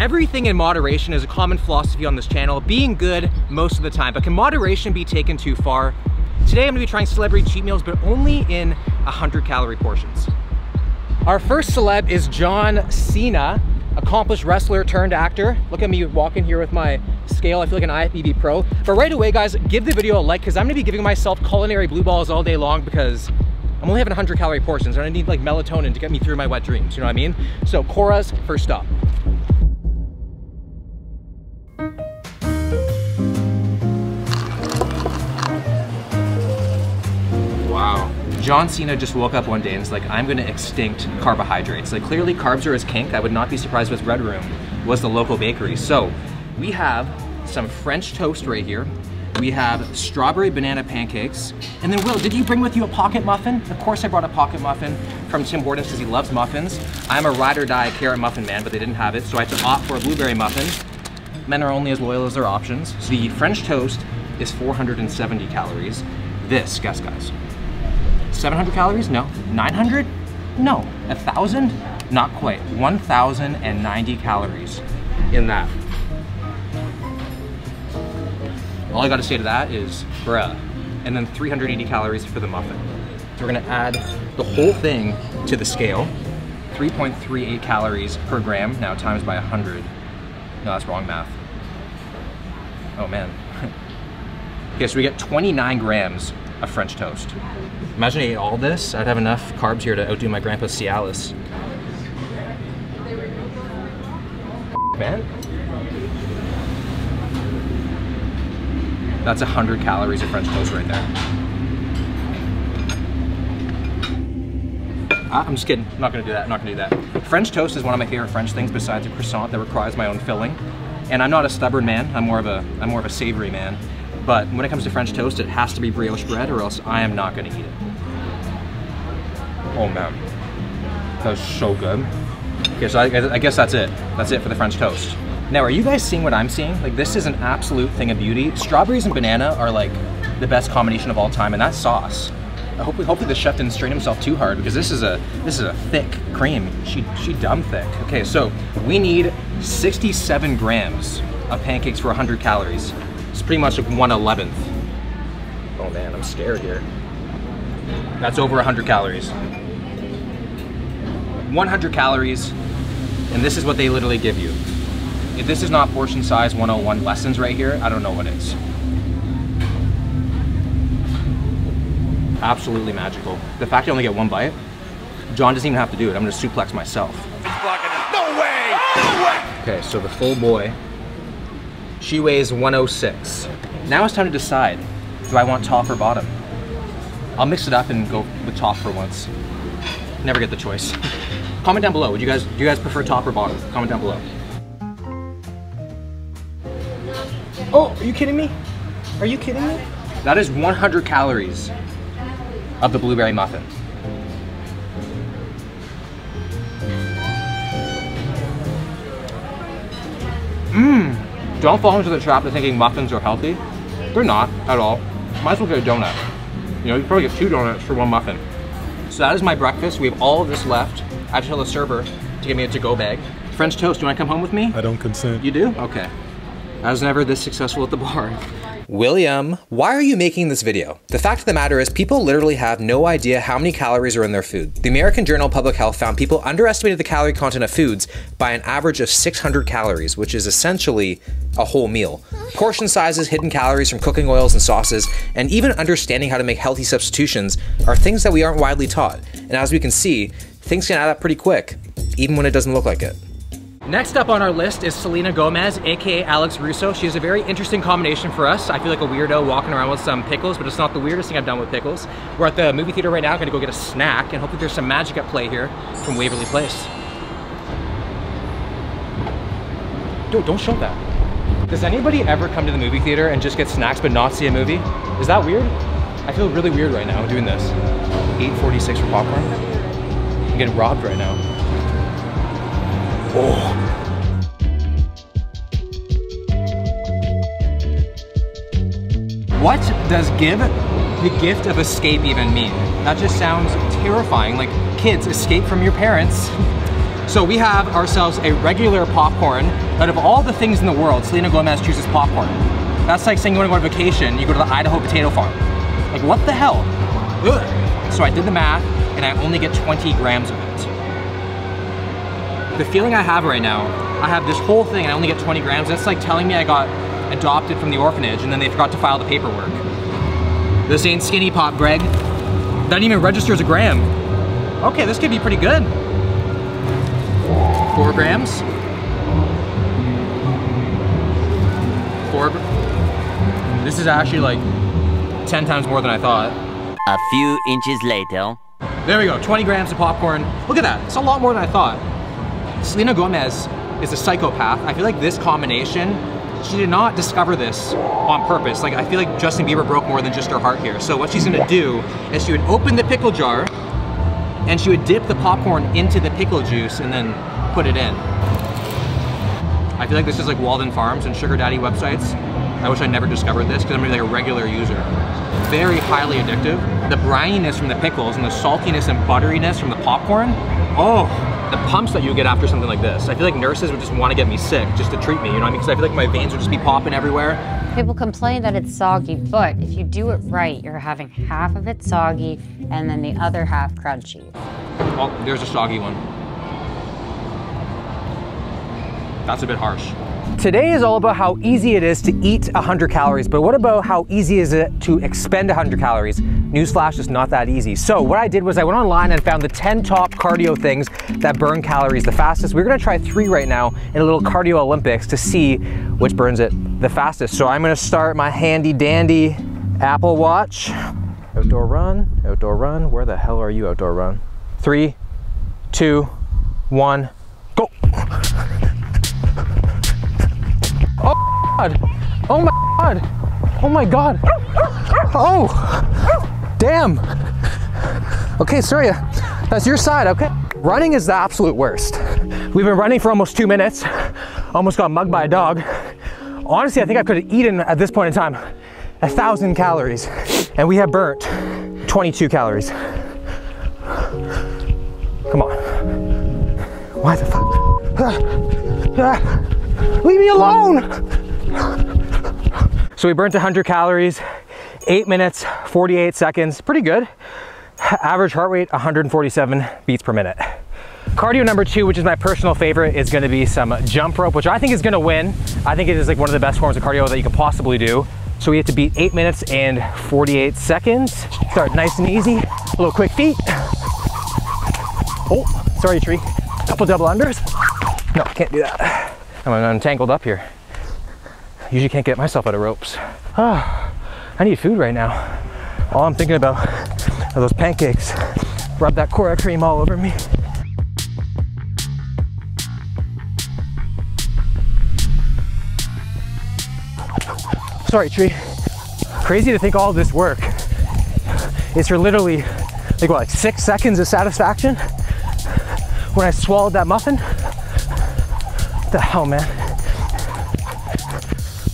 Everything in moderation is a common philosophy on this channel, being good most of the time, but can moderation be taken too far? Today I'm gonna be trying celebrity cheat meals, but only in 100 calorie portions. Our first celeb is John Cena, accomplished wrestler turned actor. Look at me walking here with my scale. I feel like an IFBB pro. But right away, guys, give the video a like because I'm gonna be giving myself culinary blue balls all day long because I'm only having 100 calorie portions and I need like melatonin to get me through my wet dreams, you know what I mean? So Cora's first stop. John Cena just woke up one day and was like, I'm gonna extinct carbohydrates. Like clearly carbs are his kink. I would not be surprised if Red Room was the local bakery. So we have some French toast right here. We have strawberry banana pancakes. And then Will, did you bring with you a pocket muffin? Of course I brought a pocket muffin from Tim Hortons because he loves muffins. I'm a ride or die carrot muffin man, but they didn't have it, so I had to opt for a blueberry muffin. Men are only as loyal as their options. The French toast is 470 calories. This, guess guys, 700 calories? No. 900? No. 1,000? Not quite. 1,090 calories in that. All I gotta say to that is, bruh. And then 380 calories for the muffin. So we're gonna add the whole thing to the scale. 3.38 calories per gram, now times by 100. No, that's wrong math. Oh man. okay, so we get 29 grams of French toast. Imagine I ate all this, I'd have enough carbs here to outdo my grandpa Cialis. Man. That's 100 calories of French toast right there. Ah, I'm just kidding, I'm not gonna do that, I'm not gonna do that. French toast is one of my favorite French things besides a croissant that requires my own filling. And I'm not a stubborn man, I'm more of a, I'm more of a savory man. But when it comes to French toast, it has to be brioche bread or else I am not gonna eat it. Oh man, that's so good. Okay, so I, I guess that's it. That's it for the French toast. Now, are you guys seeing what I'm seeing? Like this is an absolute thing of beauty. Strawberries and banana are like the best combination of all time, and that sauce. Hopefully, hopefully the chef didn't strain himself too hard because this is a this is a thick cream. She she dumb thick. Okay, so we need 67 grams of pancakes for 100 calories. It's pretty much like 1 11th. Oh man, I'm scared here. That's over 100 calories. 100 calories, and this is what they literally give you. If this is not portion size 101 lessons right here, I don't know what is. Absolutely magical. The fact I only get one bite, John doesn't even have to do it. I'm gonna suplex myself. No way! No way! Okay, so the full boy, she weighs 106. Now it's time to decide, do I want top or bottom? I'll mix it up and go with top for once. Never get the choice. Comment down below, would you guys, do you guys prefer top or bottom? Comment down below. Oh, are you kidding me? Are you kidding me? That is 100 calories of the blueberry muffin. Mmm. Don't fall into the trap of thinking muffins are healthy. They're not at all. Might as well get a donut. You know, you probably get two donuts for one muffin. So that is my breakfast. We have all of this left. I have to tell the server to give me a to-go bag. French toast, do you want to come home with me? I don't consent. You do? Okay. I was never this successful at the bar. William, why are you making this video? The fact of the matter is people literally have no idea how many calories are in their food. The American Journal of Public Health found people underestimated the calorie content of foods by an average of 600 calories, which is essentially a whole meal. Portion sizes, hidden calories from cooking oils and sauces, and even understanding how to make healthy substitutions are things that we aren't widely taught. And as we can see, things can add up pretty quick, even when it doesn't look like it. Next up on our list is Selena Gomez, aka Alex Russo. She has a very interesting combination for us. I feel like a weirdo walking around with some pickles, but it's not the weirdest thing I've done with pickles. We're at the movie theater right now, gonna go get a snack, and hopefully there's some magic at play here from Waverly Place. Dude, don't show that. Does anybody ever come to the movie theater and just get snacks but not see a movie? Is that weird? I feel really weird right now doing this. 8.46 for popcorn. I'm getting robbed right now. What does give the gift of escape even mean? That just sounds terrifying. Like, kids, escape from your parents. So we have ourselves a regular popcorn. Out of all the things in the world, Selena Gomez chooses popcorn. That's like saying you want to go on vacation, you go to the Idaho potato farm. Like what the hell? Ugh. So I did the math and I only get 20 grams of it. The feeling I have right now, I have this whole thing and I only get 20 grams. That's like telling me I got adopted from the orphanage and then they forgot to file the paperwork. This ain't skinny pop, Greg. That even registers a gram. Okay, this could be pretty good. Four grams. Four. This is actually like 10 times more than I thought. A few inches later. There we go, 20 grams of popcorn. Look at that, it's a lot more than I thought. Selena Gomez is a psychopath. I feel like this combination, she did not discover this on purpose. Like I feel like Justin Bieber broke more than just her heart here. So what she's gonna do is she would open the pickle jar and she would dip the popcorn into the pickle juice and then put it in. I feel like this is like Walden Farms and Sugar Daddy websites. I wish I never discovered this because I'm gonna be like a regular user. Very highly addictive. The brininess from the pickles and the saltiness and butteriness from the popcorn. Oh, the pumps that you get after something like this. I feel like nurses would just want to get me sick just to treat me, you know what I mean? Because I feel like my veins would just be popping everywhere. People complain that it's soggy, but if you do it right, you're having half of it soggy and then the other half crunchy. Oh, there's a soggy one. That's a bit harsh. Today is all about how easy it is to eat 100 calories, but what about how easy is it to expend 100 calories? Newsflash, it's not that easy. So what I did was I went online and found the 10 top cardio things that burn calories the fastest. We're gonna try three right now in a little cardio Olympics to see which burns it the fastest. So I'm gonna start my handy dandy Apple Watch. Outdoor run, outdoor run. Where the hell are you, outdoor run? Three, two, one, go. God. Oh my God. Oh my God. Oh, damn. Okay, sorry. That's your side, okay? Running is the absolute worst. We've been running for almost two minutes. Almost got mugged by a dog. Honestly, I think I could have eaten at this point in time a thousand calories and we have burnt 22 calories. Come on. Why the fuck? Ah. Ah. Leave me alone! So we burnt 100 calories, eight minutes, 48 seconds, pretty good. Average heart rate, 147 beats per minute. Cardio number two, which is my personal favorite, is gonna be some jump rope, which I think is gonna win. I think it is like one of the best forms of cardio that you can possibly do. So we have to beat eight minutes and 48 seconds. Start nice and easy, a little quick feet. Oh, sorry tree. Couple double unders. No, can't do that. I'm untangled up here. Usually can't get myself out of ropes. Ah, I need food right now. All I'm thinking about are those pancakes. Rub that Cora cream all over me. Sorry, tree. Crazy to think all this work is for literally like what, like six seconds of satisfaction when I swallowed that muffin. What the hell, man?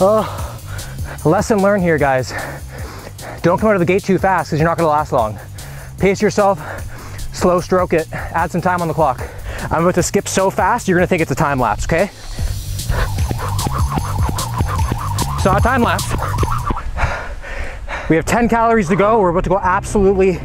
Oh, lesson learned here, guys. Don't come out of the gate too fast because you're not gonna last long. Pace yourself, slow stroke it, add some time on the clock. I'm about to skip so fast, you're gonna think it's a time lapse, okay? So a time lapse. We have 10 calories to go. We're about to go absolutely,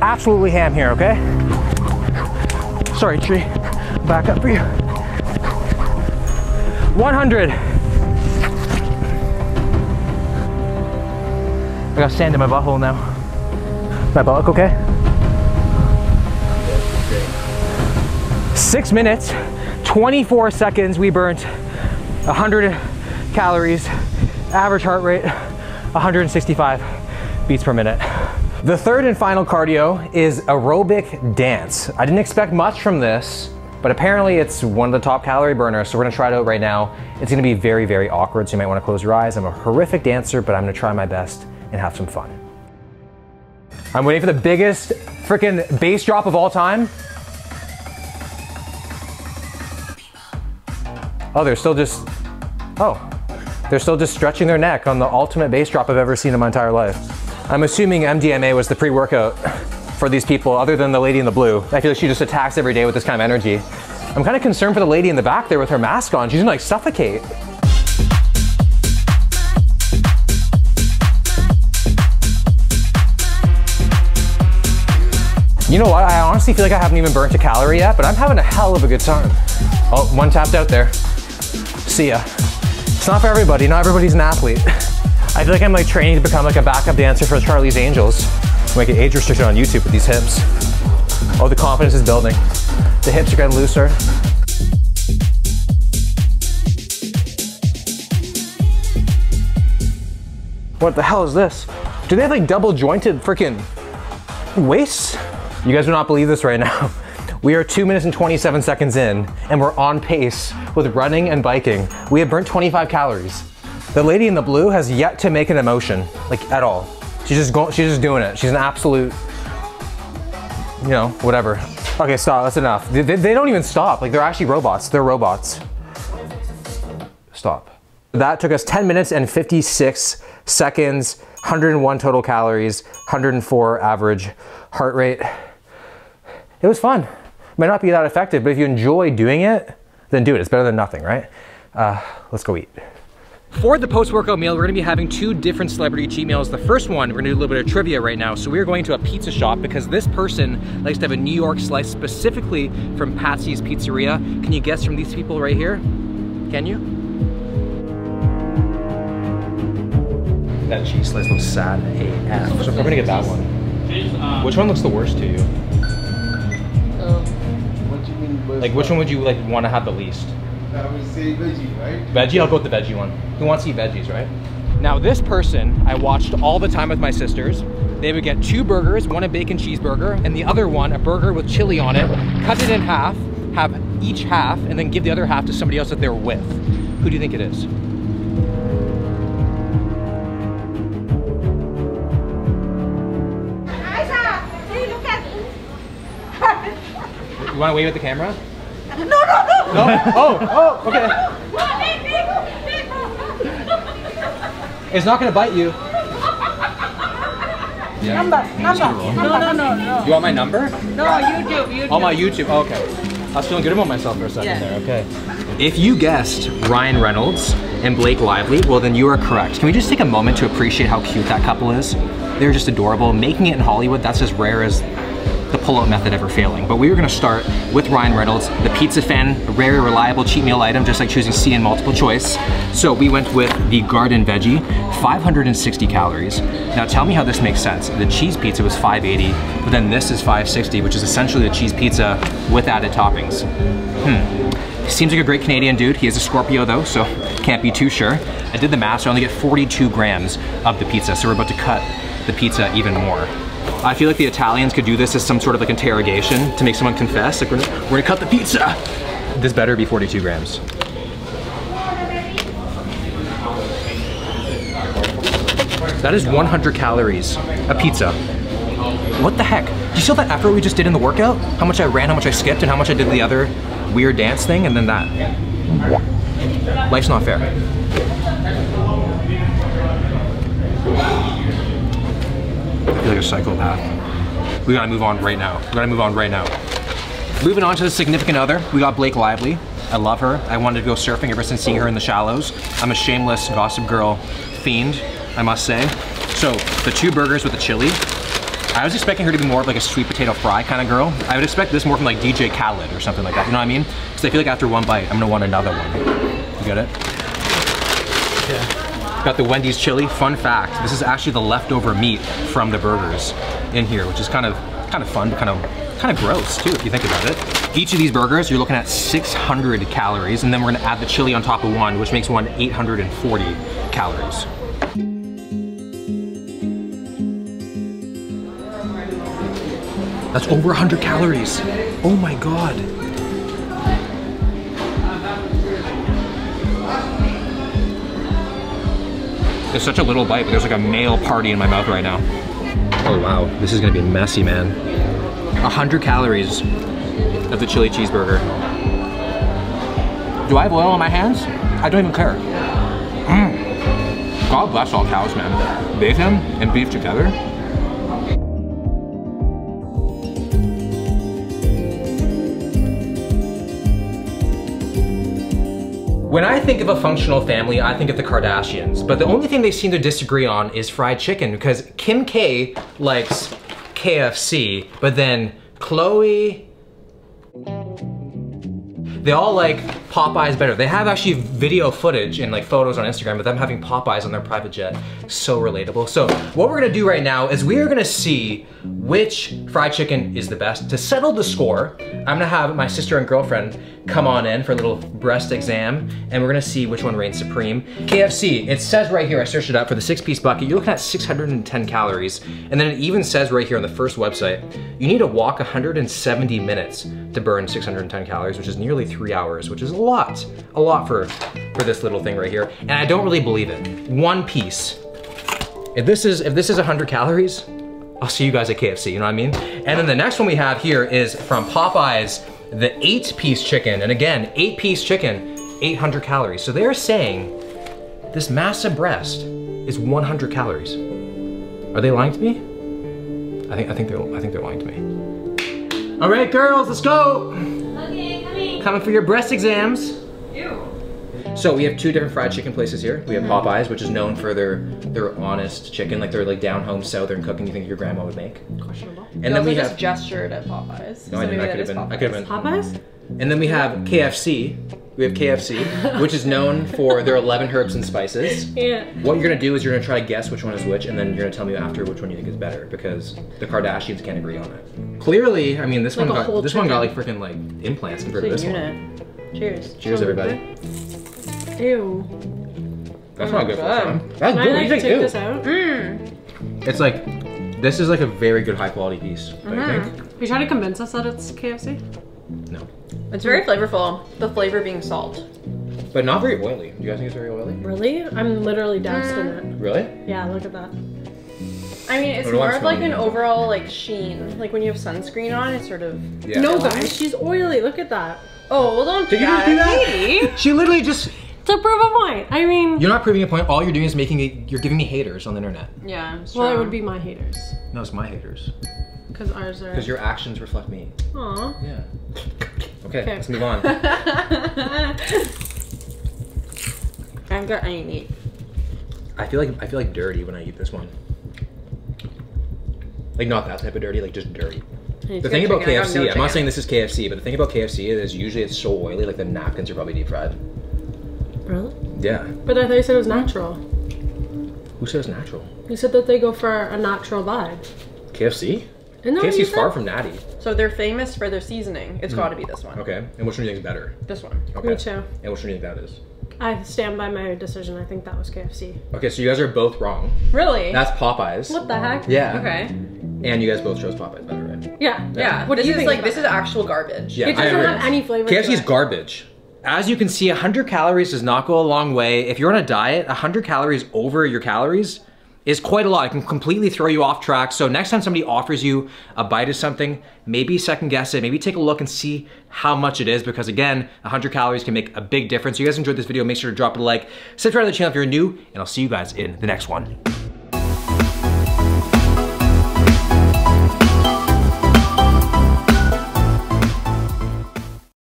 absolutely ham here, okay? Sorry, tree. Back up for you. 100. I got sand in my butthole now. My buttock okay? Six minutes, 24 seconds, we burnt 100 calories, average heart rate 165 beats per minute. The third and final cardio is aerobic dance. I didn't expect much from this, but apparently it's one of the top calorie burners, so we're gonna try it out right now. It's gonna be very, very awkward, so you might wanna close your eyes. I'm a horrific dancer, but I'm gonna try my best and have some fun. I'm waiting for the biggest freaking bass drop of all time. Oh, they're still just, oh, they're still just stretching their neck on the ultimate bass drop I've ever seen in my entire life. I'm assuming MDMA was the pre-workout for these people other than the lady in the blue. I feel like she just attacks every day with this kind of energy. I'm kind of concerned for the lady in the back there with her mask on. She's gonna like suffocate. You know what? I honestly feel like I haven't even burnt a calorie yet, but I'm having a hell of a good time. Oh, one tapped out there. See ya. It's not for everybody. Not everybody's an athlete. I feel like I'm like training to become like a backup dancer for Charlie's Angels. Make it age restricted on YouTube with these hips. Oh, the confidence is building. The hips are getting looser. What the hell is this? Do they have like double jointed freaking waists? You guys do not believe this right now. We are two minutes and 27 seconds in, and we're on pace with running and biking. We have burnt 25 calories. The lady in the blue has yet to make an emotion, like at all. She's just going, she's just doing it. She's an absolute, you know, whatever. Okay, stop, that's enough. They, they, they don't even stop, like they're actually robots. They're robots. Stop. That took us 10 minutes and 56 seconds, 101 total calories, 104 average heart rate. It was fun. It Might not be that effective, but if you enjoy doing it, then do it. It's better than nothing, right? Uh, let's go eat. For the post-workout meal, we're gonna be having two different celebrity cheat meals. The first one, we're gonna do a little bit of trivia right now. So we're going to a pizza shop because this person likes to have a New York slice specifically from Patsy's Pizzeria. Can you guess from these people right here? Can you? That cheese slice looks sad AF. So we're gonna get that one. Which one looks the worst to you? Like, which one would you like want to have the least? I would say veggie, right? Veggie? I'll go with the veggie one. Who wants to eat veggies, right? Now, this person I watched all the time with my sisters. They would get two burgers, one a bacon cheeseburger, and the other one a burger with chili on it, cut it in half, have each half, and then give the other half to somebody else that they're with. Who do you think it is? You want to wave at the camera? No, no, no. No? Oh, oh, okay. It's not gonna bite you. Number, number. No, no, no, no. You want my number? No, YouTube, YouTube. On my YouTube. Oh, okay. I was feeling good about myself for a second there. Okay. If you guessed Ryan Reynolds and Blake Lively, well then you are correct. Can we just take a moment to appreciate how cute that couple is? They're just adorable. Making it in Hollywood, that's as rare as the pull-out method ever failing. But we were gonna start with Ryan Reynolds, the pizza fan, a very reliable cheat meal item, just like choosing C in multiple choice. So we went with the garden veggie, 560 calories. Now tell me how this makes sense. The cheese pizza was 580, but then this is 560, which is essentially the cheese pizza with added toppings. Hmm. Seems like a great Canadian dude. He is a Scorpio though, so can't be too sure. I did the math, so I only get 42 grams of the pizza, so we're about to cut the pizza even more. I feel like the Italians could do this as some sort of like interrogation to make someone confess. Like, we're we're gonna cut the pizza. This better be 42 grams. That is 100 calories, a pizza. What the heck? Do you see all that effort we just did in the workout? How much I ran, how much I skipped, and how much I did the other weird dance thing, and then that. Life's not fair. I feel like a psychopath. We gotta move on right now. We gotta move on right now. Moving on to the significant other, we got Blake Lively. I love her. I wanted to go surfing ever since seeing her in the shallows. I'm a shameless Gossip Girl fiend, I must say. So, the two burgers with the chili. I was expecting her to be more of like a sweet potato fry kind of girl. I would expect this more from like DJ Khaled or something like that, you know what I mean? Because I feel like after one bite, I'm gonna want another one. You get it? Got the Wendy's chili. Fun fact, this is actually the leftover meat from the burgers in here, which is kind of kind of fun, but kind of kind of gross too, if you think about it. Each of these burgers, you're looking at 600 calories, and then we're gonna add the chili on top of one, which makes one 840 calories. That's over 100 calories. Oh my god. It's such a little bite, but there's like a male party in my mouth right now. Oh wow, this is gonna be messy, man. 100 calories of the chili cheeseburger. Do I have oil on my hands? I don't even care. Mm. God bless all cows, man. Bacon and beef together. When I think of a functional family, I think of the Kardashians. But the only thing they seem to disagree on is fried chicken because Kim K likes KFC, but then Khloé they all like Popeyes better. They have actually video footage and like photos on Instagram of them having Popeyes on their private jet. So relatable. So what we're gonna do right now is we are gonna see which fried chicken is the best. To settle the score, I'm gonna have my sister and girlfriend come on in for a little breast exam and we're gonna see which one reigns supreme. KFC, it says right here, I searched it up for the six piece bucket, you're looking at 610 calories. And then it even says right here on the first website, you need to walk 170 minutes to burn 610 calories, which is nearly three hours, which is a lot, a lot for, for this little thing right here. And I don't really believe it. One piece. If this is, if this is 100 calories, I'll see you guys at KFC, you know what I mean? And then the next one we have here is from Popeyes, the eight piece chicken. And again, eight piece chicken, 800 calories. So they're saying this massive breast is 100 calories. Are they lying to me? I think, I think they're, I think they're lying to me. All right, girls, let's go. Coming for your breast exams. So we have two different fried chicken places here. We have mm-hmm. Popeyes, which is known for their their honest chicken, like their like down home southern cooking you think your grandma would make. Questionable. And And then we just have gestured at Popeyes. no, I So didn't. maybe I could have is been. I could have been. Popeyes? And then we have KFC. We have KFC, which is known for their 11 herbs and spices. Yeah. What you're gonna do is you're gonna try to guess which one is which, and then you're gonna tell me after which one you think is better, because the Kardashians can't agree on it. Clearly, I mean, this Like one got whole this one got like freaking like implants compared to this a one. unit. Cheers. Cheers, everybody. Ew. That's not good for God. fun. That's Can I good. like You think, take ew. this out? It's like, this is like a very good high quality piece. Don't you Mm-hmm. think? You trying to convince us that it's KFC? No. It's very flavorful. The flavor being salt. But not very oily. Do you guys think it's very oily? Really? I'm literally doused in it. Really? Yeah, look at that. I mean, it's What do I more of like an overall like sheen. Like when you have sunscreen on, it's sort of. Yeah. No, guys, she's oily. Look at that. Oh, well, don't Did you just do that? She literally just. To prove a point. I mean, You're not proving a point. All you're doing is making it. You're giving me haters on the internet. Yeah. it's well, it would be my haters. No, it's my haters. Because ours are. Because your actions reflect me. Aw. Yeah. Okay, Okay. let's move on. I've got any meat. I feel like I feel like dirty when I eat this one. Like not that type of dirty, like just dirty. The thing about KFC, I'm not saying this is KFC, but the thing about KFC is usually it's so oily, like the napkins are probably deep fried. Really? Yeah. But I thought you said it was natural. Who says natural? You said that they go for a natural vibe. KFC? Isn't that what you KFC's far from natty. So they're famous for their seasoning. It's hmm. got to be this one. Okay. And which one do you think is better? This one. Okay. Me too. And which one do you think that is? I stand by my decision. I think that was KFC. Okay, so you guys are both wrong. Really? That's Popeyes. What the heck? Yeah. okay. And you guys both chose Popeyes better, right? Yeah. Yeah. What do this you is think like this is actual garbage. Yeah, It doesn't agree. have any flavor. to KFC's it. garbage. As you can see, 100 calories does not go a long way. If you're on a diet, 100 calories over your calories is quite a lot. It can completely throw you off track. So next time somebody offers you a bite of something, maybe second guess it, maybe take a look and see how much it is because again, 100 calories can make a big difference. If you guys enjoyed this video, make sure to drop a like, subscribe to the channel if you're new, and I'll see you guys in the next one.